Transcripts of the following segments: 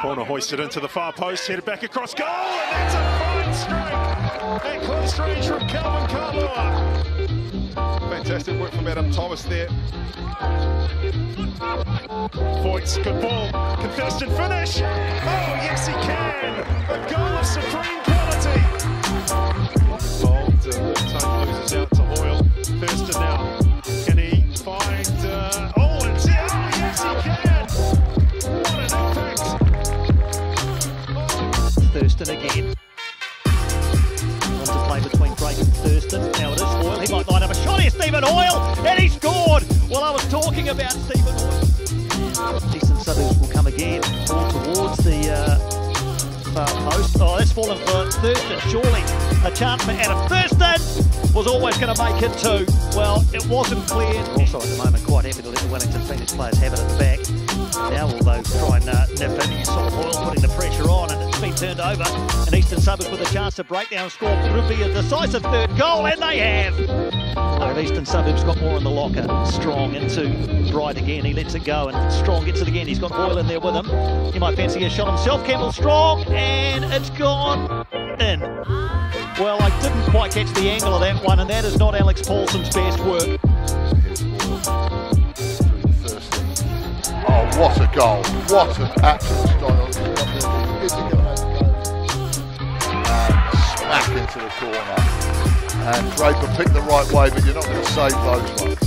Corner hoisted into the far post, headed back across goal, and that's a fine strike at close range from Calvin Kalua. Fantastic work from Adam Thomas there. Voigts, good ball, contested finish. Oh, yes, he can. A goal of supreme again. On to play between Drake and Thurston. Now it is Hoyle. He might line up a shot here, Stephen Hoyle, and he scored. Well, I was talking about Stephen Hoyle. Decent suburbs will come again, all towards the uh, far post. Oh, that's fallen for Thurston. Surely a chance for Adam Thurston always going to make it two. Well, it wasn't cleared. Also at the moment, quite happy to let the Wellington Phoenix players have it at the back. Now will they try and uh, nip it? Saw Hoyle putting the pressure on and it's been turned over. And Eastern Suburbs with a chance to break down score could be a decisive third goal, and they have. Oh, Eastern Suburbs got more in the locker. Strong into Bright again. He lets it go, and Strong gets it again. He's got Hoyle in there with him. He might fancy a shot himself. Campbell Strong, and it's gone in. Well, I didn't quite catch the angle of that one, and that is not Alex Paulson's best work. Oh, what a goal. What an absolute style. And smack into the corner. And Draper picked the right way, but you're not going to save those ones.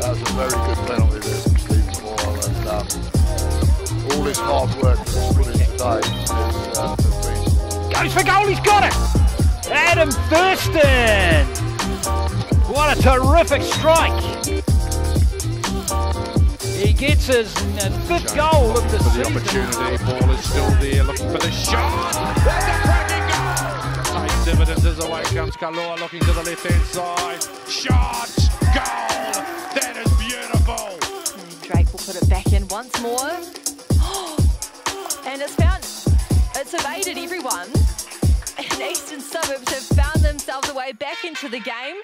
That was a very good penalty there from Stephen Hoyle. And um, all his hard work that's put in today is, uh, been... Goes for goal, he's got it! Adam Thurston! What a terrific strike! He gets his uh, fifth goal of the for season. the opportunity. Ball is still there, looking for the shot. There's a cracking goal. Pays dividends as away comes Kalua, looking to the left hand side. Shot, goal. That is beautiful. Drake will put it back in once more. and it's found, it's evaded everyone. And Eastern Suburbs have found themselves a way back into the game.